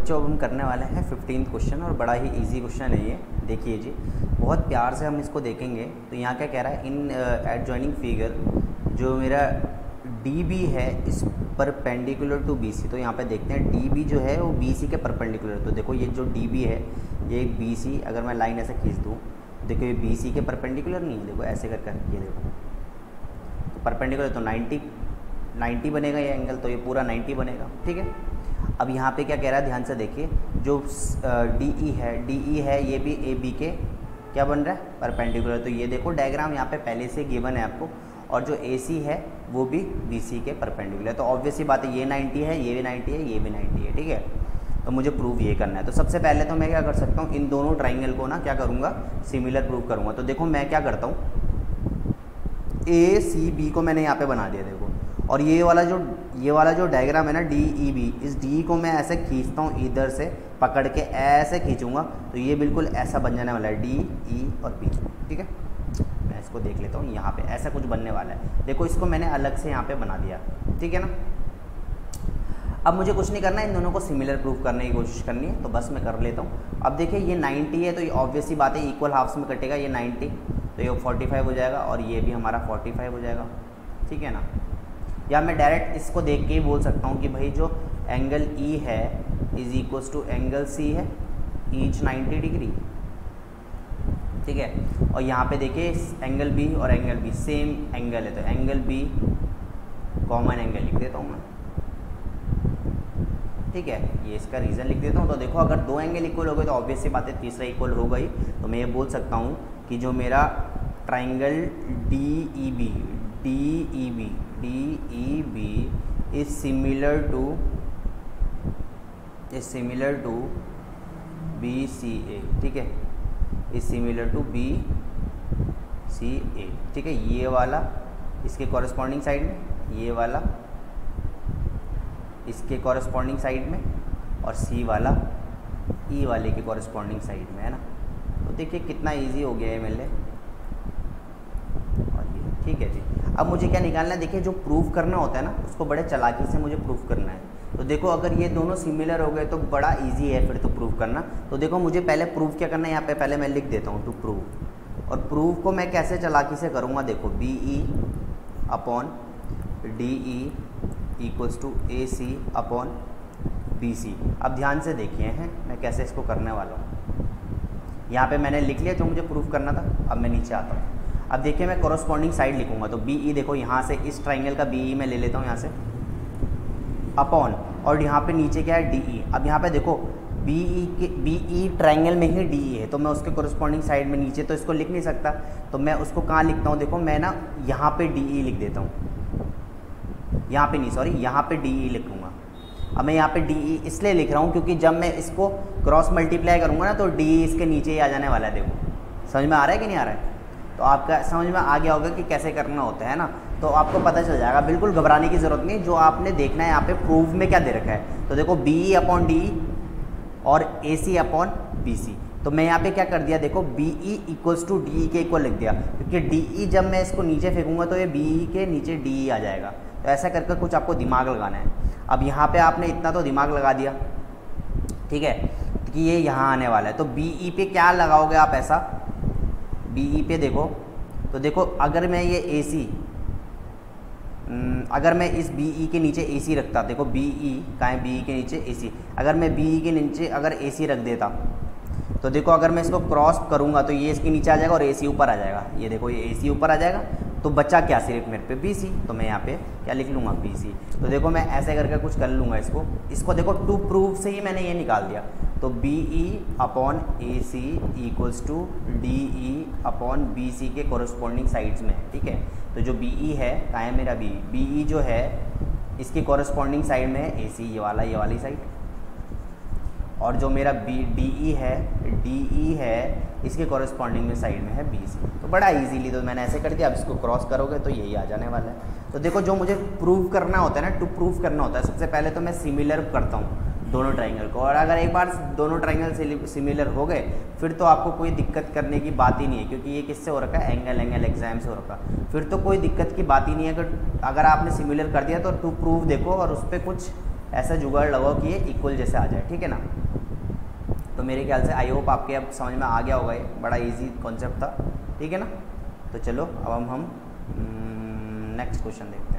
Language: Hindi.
बच्चों अब हम करने वाले हैं फिफ्टीन क्वेश्चन और बड़ा ही इजी क्वेश्चन है ये। देखिए जी, बहुत प्यार से हम इसको देखेंगे। तो यहाँ क्या कह रहा है? इन एड जॉइनिंग फिगर जो मेरा डी बी है, इस परपेंडिकुलर टू बी सी तो यहाँ पे देखते हैं डी बी जो है, वो बी सी के परपेंडिकुलर तो देखो ये जो डी बी है, ये बी सी अगर मैं लाइन ऐसे खींच दूँ, देखो ये बी सी के परपेंडिकुलर नहीं है, देखो ऐसे कर कर ये देखो। तो परपेंडिकुलर तो 90 90 बनेगा ये एंगल तो ये पूरा 90 बनेगा, ठीक है? अब यहाँ पे क्या कह रहा है? ध्यान से देखिए, जो डी ई है डी ई है, ये भी ए बी के क्या बन रहा है? परपेंडिकुलर तो ये देखो डायग्राम यहाँ पे पहले से गिवन है आपको, और जो ए सी है, वो भी बी सी के परपेंडिकुलर तो ऑब्वियसली बात है, ये 90 है, ये भी 90 है, ये भी 90 है, ठीक है? तो मुझे प्रूव ये करना है। तो सबसे पहले तो मैं क्या कर सकता हूँ, इन दोनों ट्राइंगल को ना क्या करूँगा सिमिलर प्रूव करूँगा। तो देखो, मैं क्या करता हूँ ए सी बी को मैंने यहाँ पे बना दिया, देखो। और ये वाला जो ये वाला जो डायग्राम है ना डी ई बी इस डी को मैं ऐसे खींचता हूँ इधर से, पकड़ के ऐसे खींचूँगा तो ये बिल्कुल ऐसा बन जाने वाला है डी ई और बी ठीक है? मैं इसको देख लेता हूँ, यहाँ पे ऐसा कुछ बनने वाला है। देखो, इसको मैंने अलग से यहाँ पे बना दिया, ठीक है ना? अब मुझे कुछ नहीं करना, इन दोनों को सिमिलर प्रूफ करने की कोशिश करनी है तो बस मैं कर लेता हूँ। अब देखिए, ये 90 है तो ये ऑब्वियसली बात है इक्वल हाफ्स में कटेगा ये 90 तो ये 45 हो जाएगा, और ये भी हमारा 45 हो जाएगा, ठीक है ना? या मैं डायरेक्ट इसको देख के ही बोल सकता हूँ कि भाई जो एंगल ई e है is equals to angle C है ईच 90 डिग्री ठीक है? और यहाँ पे देखिए एंगल बी और एंगल बी सेम एंगल है तो एंगल बी कॉमन एंगल लिख देता हूँ मैं। ठीक है? ये इसका रीज़न लिख देता हूँ। तो देखो, अगर दो एंगल इक्वल हो गए तो ऑब्वियस सी बात है, तीसरा इक्वल हो। गई तो मैं ये बोल सकता हूँ कि जो मेरा triangle D E B D E B D E B is similar to is similar to B C A ठीक है? Is similar to B C A ठीक है? ये वाला, इसके कॉरस्पॉन्डिंग साइड में, ये वाला, इसके कॉरस्पॉन्डिंग साइड में, और सी वाला ई e वाले के कॉरस्पॉन्डिंग साइड में, है ना? तो देखिए कितना इजी हो गया है मेरे और ये, ठीक है जी। अब मुझे क्या निकालना है? देखिए, जो प्रूफ करना होता है ना, उसको बड़े चलाकी से मुझे प्रूफ करना है। तो देखो, अगर ये दोनों सिमिलर हो गए तो बड़ा इजी है फिर तो प्रूफ करना। तो देखो, मुझे पहले प्रूफ क्या करना है? यहाँ पे पहले मैं लिख देता हूँ टू प्रूफ और प्रूफ को मैं कैसे चलाकी से करूँगा? देखो B E upon D E equals to A C upon B C अब ध्यान से देखिए, हैं? मैं कैसे इसको करने वाला हूँ? यहाँ पे मैंने लिख लिया जो मुझे प्रूफ करना था। अब मैं नीचे आता हूँ। अब देखिए मैं कॉरस्पॉन्डिंग साइड लिखूँगा तो बी ई देखो यहाँ से, इस ट्राइंगल का बी ई मैं ले लेता हूँ यहाँ से अपॉन और यहाँ पे नीचे क्या है? डी ई अब यहाँ पे देखो बी ई के बी ई ट्राइंगल में ही डी ई है तो मैं उसके कॉरस्पॉन्डिंग साइड में नीचे तो इसको लिख नहीं सकता तो मैं उसको कहाँ लिखता हूँ? देखो, मैं ना यहाँ पे डी ई लिख देता हूँ, यहाँ पे नहीं सॉरी यहाँ पे डी ई e लिखूँगा अब मैं यहाँ पे डी ई e इसलिए लिख रहा हूँ क्योंकि जब मैं इसको क्रॉस मल्टीप्लाई करूँगा ना तो डी ई e इसके नीचे ही आ जाने वाला है, देखो, समझ में आ रहा है कि नहीं आ रहा है? तो आपका समझ में आ गया होगा कि कैसे करना होता है ना? तो आपको पता चल जाएगा, बिल्कुल घबराने की ज़रूरत नहीं, जो आपने देखना है यहाँ पे प्रूफ में क्या दे रखा है। तो देखो बी ई अपॉन डी और ए सी अपॉन बी सी तो मैं यहाँ पे क्या कर दिया, देखो B E equals to D E के इक्वल लिख दिया। क्योंकि डी ई जब मैं इसको नीचे फेंकूँगा तो ये बी ई के नीचे डी ई आ जाएगा। तो ऐसा करके कुछ आपको दिमाग लगाना है। अब यहाँ पे आपने इतना तो दिमाग लगा दिया। ठीक है? कि ये यहाँ आने वाला है। तो बी ई पे क्या लगाओगे आप ऐसा? बी ई पे देखो तो देखो, अगर मैं ये ए सी अगर मैं इस बी ई के नीचे ए सी रखता, देखो बी ई कहाँ है बी के नीचे ए सी अगर मैं बी ई के नीचे अगर ए सी रख देता तो देखो अगर मैं इसको क्रॉस करूँगा तो ये इसके नीचे आ जाएगा और ए सी ऊपर आ जाएगा। ये देखो, ये ए सी ऊपर आ जाएगा तो बचा क्या सिर्फ़ मेरे पे? बी सी तो मैं यहाँ पे क्या लिख लूँगा? बी सी तो देखो मैं ऐसे करके कुछ कर लूँगा इसको। इसको देखो टू प्रूफ से ही मैंने ये निकाल दिया। तो B E upon A C equals to D E upon B C के कॉरस्पॉन्डिंग साइड्स में, ठीक है? तो जो बी ई e है, कहाँ है मेरा बी बी ई जो है, इसकी कॉरस्पॉन्डिंग साइड में ए सी ये वाला, ये वाली साइड और जो मेरा बी डी ई है डी ई है, इसके कॉरस्पॉन्डिंग में साइड में है बी सी तो बड़ा इजीली तो मैंने ऐसे कर दिया, अब इसको क्रॉस करोगे तो यही आ जाने वाला है। तो देखो, जो मुझे प्रूव करना होता है ना टू प्रूव करना होता है, सबसे पहले तो मैं सिमिलर करता हूँ। दोनों ट्राइंगल को। और अगर एक बार दोनों ट्राइंगल सिमिलर हो गए, फिर तो आपको कोई दिक्कत करने की बात ही नहीं है, क्योंकि ये किससे हो रखा है? एंगल एंगल एग्ज़ाम से हो रखा फिर तो कोई दिक्कत की बात ही नहीं है। अगर अगर आपने सिमिलर कर दिया तो टू प्रूव देखो और उस पर कुछ ऐसा जुगाड़ लगाओ कि ये इक्वल जैसे आ जाए, ठीक है ना? तो मेरे ख्याल से आई होप आपके अब समझ में आ गया होगा ये। बड़ा इजी कॉन्सेप्ट था, ठीक है ना? तो चलो, अब हम हम नेक्स्ट क्वेश्चन देखते हैं।